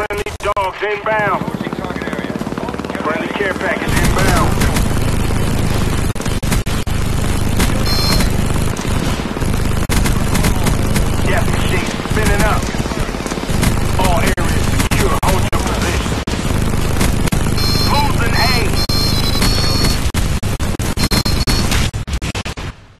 Friendly dogs inbound.